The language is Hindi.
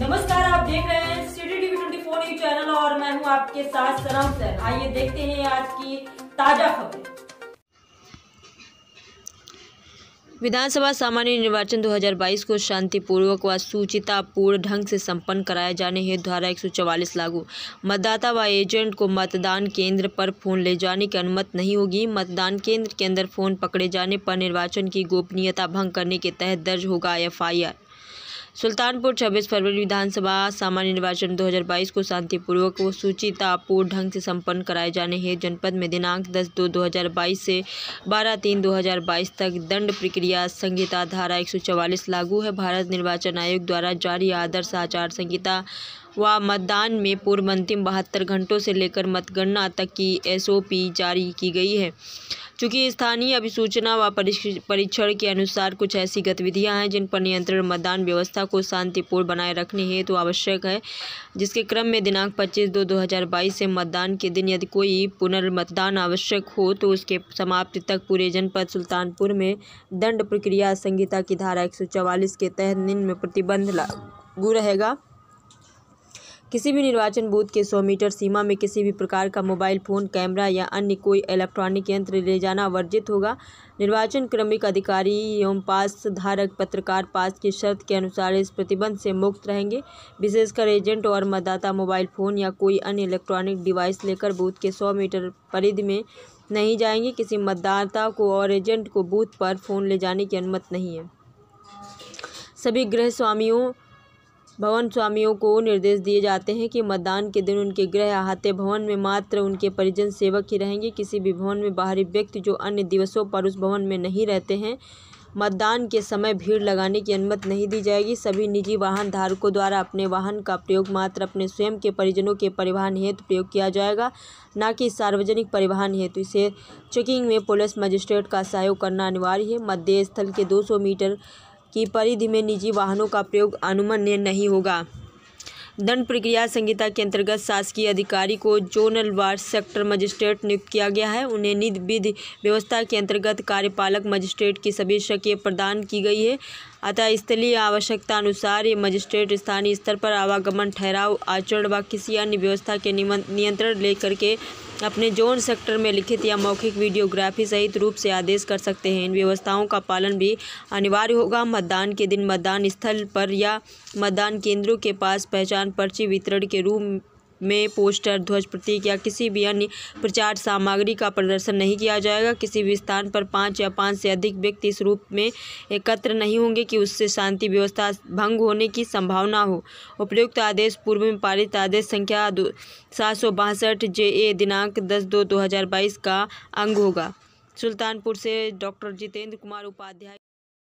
नमस्कार, आप देख रहे हैं city TV twenty four news channel और मैं हूँ आपके साथ सनम सर। आइए देखते हैं आज की ताज़ा खबरें। विधानसभा सामान्य निर्वाचन 2022 को शांतिपूर्वक व सूचितापूर्ण ढंग से संपन्न कराए जाने हेतु धारा 144 लागू। मतदाता व एजेंट को मतदान केंद्र पर फ़ोन ले जाने की अनुमति नहीं होगी। मतदान केंद्र के अंदर फ़ोन पकड़े जाने पर निर्वाचन की गोपनीयता भंग करने के तहत दर्ज होगा एफआईआर। सुल्तानपुर 26 फरवरी विधानसभा, सामान्य निर्वाचन 2022 को शांतिपूर्वक व सूचितापूर्ण ढंग से संपन्न कराए जाने हेतु जनपद में दिनांक 10 दो 2022 से 12 तीन 2022 तक दंड प्रक्रिया संहिता धारा 144 लागू है। भारत निर्वाचन आयोग द्वारा जारी आदर्श आचार संहिता व मतदान में पूर्व अंतिम बहत्तर घंटों से लेकर मतगणना तक की एसओपी जारी की गई है। चूँकि स्थानीय अभिसूचना व परीक्षण के अनुसार कुछ ऐसी गतिविधियाँ हैं जिन पर नियंत्रण मतदान व्यवस्था को शांतिपूर्ण बनाए रखने हेतु तो आवश्यक है, जिसके क्रम में दिनांक 25 दो 2022 से मतदान के दिन यदि कोई पुनर्मतदान आवश्यक हो तो उसके समाप्ति तक पूरे जनपद सुल्तानपुर में दंड प्रक्रिया संहिता की धारा एक के तहत निम्न प्रतिबंध लागू रहेगा। किसी भी निर्वाचन बूथ के सौ मीटर सीमा में किसी भी प्रकार का मोबाइल फ़ोन, कैमरा या अन्य कोई इलेक्ट्रॉनिक यंत्र ले जाना वर्जित होगा। निर्वाचन क्रमिक अधिकारी एवं पास धारक पत्रकार पास की शर्त के अनुसार इस प्रतिबंध से मुक्त रहेंगे। विशेषकर एजेंट और मतदाता मोबाइल फ़ोन या कोई अन्य इलेक्ट्रॉनिक डिवाइस लेकर बूथ के सौ मीटर परिधि में नहीं जाएँगे। किसी मतदाता को और एजेंट को बूथ पर फ़ोन ले जाने की अनुमति नहीं है। सभी गृह स्वामियों भवन स्वामियों को निर्देश दिए जाते हैं कि मतदान के दिन उनके गृह आहत्य भवन में मात्र उनके परिजन सेवक ही रहेंगे। किसी भी भवन में बाहरी व्यक्ति जो अन्य दिवसों पर उस भवन में नहीं रहते हैं, मतदान के समय भीड़ लगाने की अनुमति नहीं दी जाएगी। सभी निजी वाहन धारकों द्वारा अपने वाहन का प्रयोग मात्र अपने स्वयं के परिजनों के परिवहन हेतु प्रयोग किया जाएगा, न कि सार्वजनिक परिवहन हेतु। इसे चेकिंग में पुलिस मजिस्ट्रेट का सहयोग करना अनिवार्य है। मध्य स्थल के 200 मीटर की परिधि में निजी वाहनों का प्रयोग अनुमन्य नहीं होगा। दंड प्रक्रिया संहिता के अंतर्गत शासकीय अधिकारी को जोनल वार्ड सेक्टर मजिस्ट्रेट नियुक्त किया गया है, उन्हें निधि विधि व्यवस्था के अंतर्गत कार्यपालक मजिस्ट्रेट की सभी शक्य प्रदान की गई है। अतः स्थलीय आवश्यकता अनुसार ये मजिस्ट्रेट स्थानीय स्तर पर आवागमन, ठहराव, आचरण व किसी अन्य व्यवस्था के नियंत्रण लेकर के अपने जोन सेक्टर में लिखित या मौखिक वीडियोग्राफी सहित रूप से आदेश कर सकते हैं। इन व्यवस्थाओं का पालन भी अनिवार्य होगा। मतदान के दिन मतदान स्थल पर या मतदान केंद्रों के पास पहचान पर्ची वितरण के रूप में पोस्टर, ध्वज प्रतीक या किसी भी अन्य प्रचार सामग्री का प्रदर्शन नहीं किया जाएगा। किसी भी स्थान पर पाँच या पाँच से अधिक व्यक्ति इस रूप में एकत्र नहीं होंगे कि उससे शांति व्यवस्था भंग होने की संभावना हो। उपयुक्त आदेश, पूर्व में पारित आदेश संख्या सात सौ बासठ जे ए दिनांक दस दो दो हज़ार बाईस का अंग होगा। सुल्तानपुर से डॉक्टर जितेंद्र कुमार उपाध्याय।